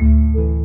Música